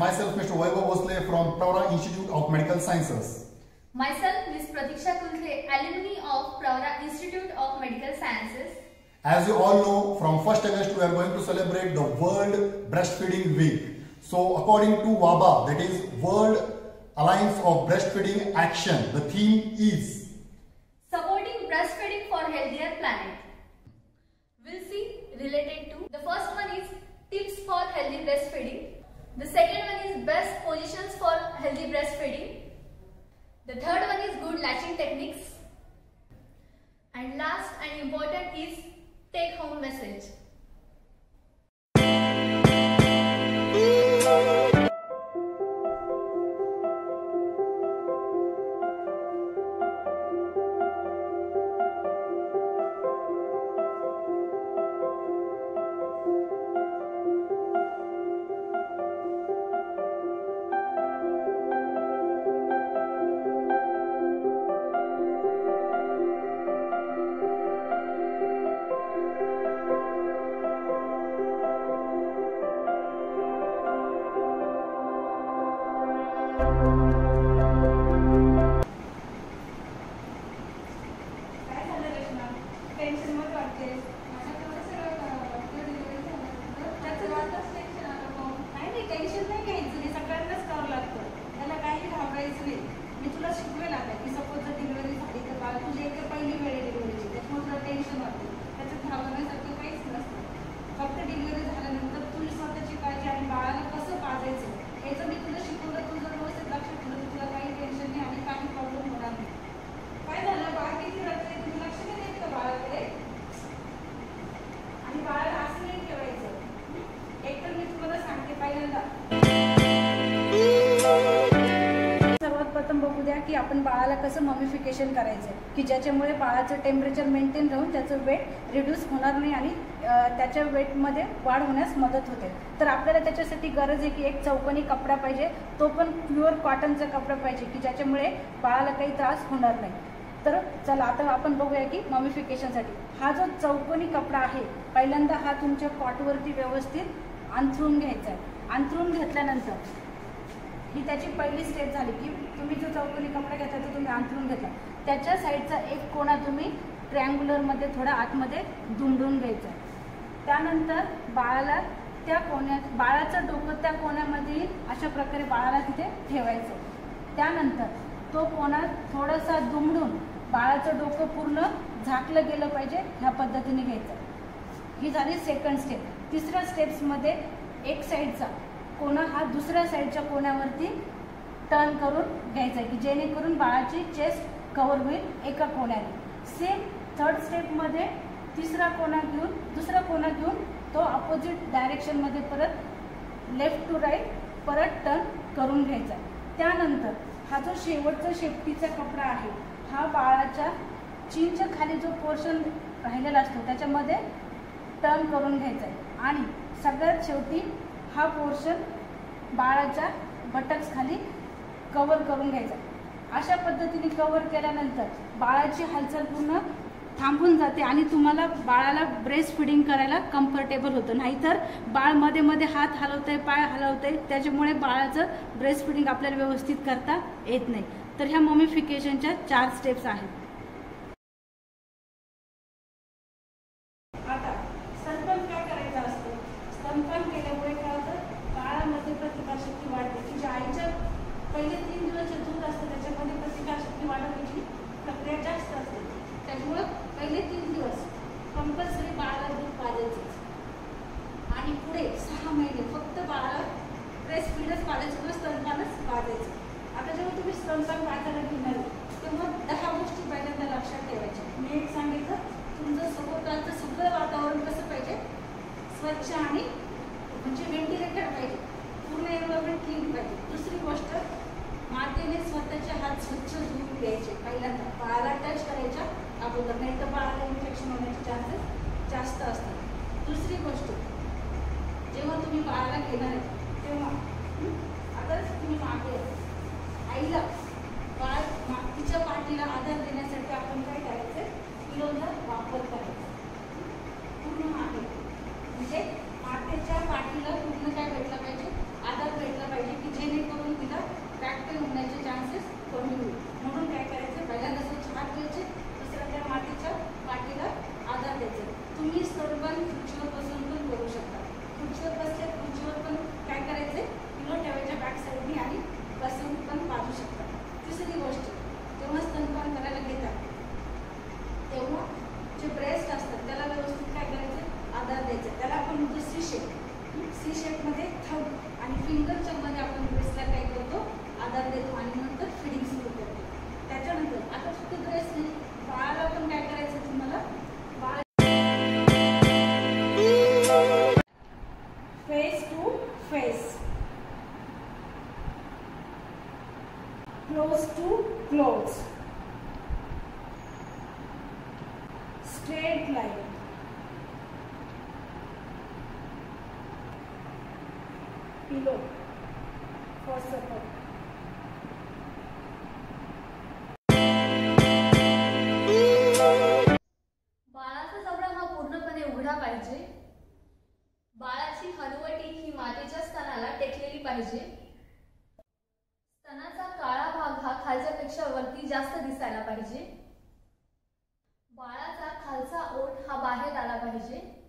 myself Mr. Vaibhav Bhosle from Pravara Institute of Medical Sciences. Myself, Ms. Pratiksha Kulkhe, alumni of Pravara Institute of Medical Sciences. As you all know, from 1st August we are going to celebrate the World Breastfeeding Week. So according to WABA, that is World Alliance of Breastfeeding Action, the theme is Supporting breastfeeding for healthier planet. We'll see related to the first one is tips for healthy breastfeeding. The second best positions for healthy breastfeeding. The third one is good latching techniques. And last and important is take home message. आपण बाळाला कसं मॉमिफिकेशन करायचं की ज्याच्यामुळे बाळाचं temperature maintain राहून त्याचं weight reduce होणार नाही आणि त्याच्या वेटमध्ये वाढ होण्यास मदत होते. तर आपल्याला त्याच्यासाठी गरज आहे की एक चौकोनी कपडा पाहिजे. तो पण प्युअर कॉटनचा कपडा पाहिजे की ज्याच्यामुळे बाळाला काही त्रास होणार नाही. तर चला आता आपण बघूया की मॉमिफिकेशनसाठी हा जो चौकोनी कपडा आहे पहिल्यांदा हा तुमच्या कॉटवरती व्यवस्थित अंथरून घ्यायचा आहे. अंथरून घेतल्यानंतर ही त्याची पहिली स्टेप झाली की तुम्ही जो चौकोनी कपडा घेतला तो तुम्ही अंथरून घेतला. त्याच्या साईडचा एक कोणा तुम्ही ट्रँग्युलरमध्ये थोडा आतमध्ये धुंडून घ्यायचा. त्यानंतर बाळाला त्या कोण्यात बाळाचं डोकं त्या कोण्यामध्ये येईल अशा प्रकारे बाळाला तिथे ठेवायचं. त्यानंतर तो कोणा थोडासा दुमडून बाळाचं डोकं पूर्ण झाकलं गेलं पाहिजे ह्या पद्धतीने घ्यायचं. ही झाली सेकंड स्टेप तिसऱ्या स्टेप्समध्ये एक साईडचा कोणा हा दुसऱ्या साईडच्या कोण्यावरती टर्न करून घ्यायचा आहे की जेणेकरून बाळाची चेस्ट कव्हर होईल एका कोण्याने सेम थर्ड स्टेपमध्ये तिसरा कोणा घेऊन दुसरा कोणा घेऊन तो अपोजिट डायरेक्शनमध्ये परत लेफ्ट टू राईट परत टर्न करून घ्यायचा त्यानंतर हा जो शेवटचा शेफ्टीचा कपडा आहे हा बाळाच्या चीनच्या खाली जो पोर्शन राहिलेला असतो त्याच्यामध्ये टर्न करून घ्यायचा आहे. आणि सगळ्यात शेवटी हा पोर्शन बाळाच्या बटक्स खाली कवर करून घ्यायचा. अशा पद्धतीने कवर केल्यानंतर बाळाची हालचाल पूर्ण थांबून जाते आणि तुम्हाला बाळाला ब्रेस्ट फिडिंग करायला कम्फर्टेबल होतं. नाहीतर बाळमध्ये मध्ये हात हलवतंय पाय हलवतंय त्याच्यामुळे बाळाचं ब्रेस्ट फिडिंग आपल्याला व्यवस्थित करता येत नाही. तर ह्या मॉमिफिकेशनच्या चार स्टेप्स आहेत. आता स्तनपान काय करायचं असतं? स्तनपान केल्यामुळे काय प्रतिकारशक्ती वाढते. की ज्या आईच्या पहिले तीन दिवस जे दूध असतं त्याच्यामध्ये प्रतिकारशक्ती वाढवण्याची प्रक्रिया जास्त असते. त्याच्यामुळं पहिले तीन दिवस कंपल्सरी बाळाला दूध पाजायचंच. आणि पुढे सहा महिने फक्त बाळाला ब्रेस्ट फीडच पाजायचं किंवा स्तनपानच पाजायचं. आता जेव्हा तुम्ही स्तनपान पाजायला घेणार तेव्हा दहा गोष्टी पहिल्यांदा लक्षात ठेवायच्या. मी एक सांगितलं तुमचं सभोवतालचं सगळं वातावरण कसं पाहिजे? स्वच्छ आणि म्हणजे व्हेंटिलेटर पाहिजे पूर्ण एन्व्हायरमेंट क्लीन पाहिजे दुसरी गोष्ट मातेने स्वतःचे हात स्वच्छ धुवून घ्यायचे पहिल्यांदा बाळाला टच करायच्या अगोदर नाही तर बाळाला इन्फेक्शन होण्याचे चान्सेस जास्त असतात दुसरी गोष्ट जेव्हा तुम्ही बाळाला घेणार आहे तेव्हा हं, आता तुम्ही मागे आहे. आईला बाळ तिच्या पाठीला आधार देण्यासाठी आपण काय करायचं पिलोचा straight line pillow ओठ हा बाहेर आला पाहिजे.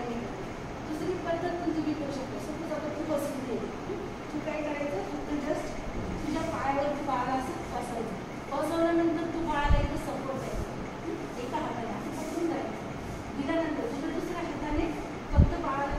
आहे. पद्धत म्हणजे मी करू शकतो? सपोज़ आता तू बसली आहे तू काय करायचं? फक्त जस्ट तुझ्या पायावरती बाळाला असं बसायचं. बसवल्यानंतर तू बाळाला एकदा सपोर्ट द्यायचा. एका हाताने. असं पकडून द्यायचं दिल्यानंतर तुझ्या दुसऱ्या हाताने फक्त बाळाला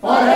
for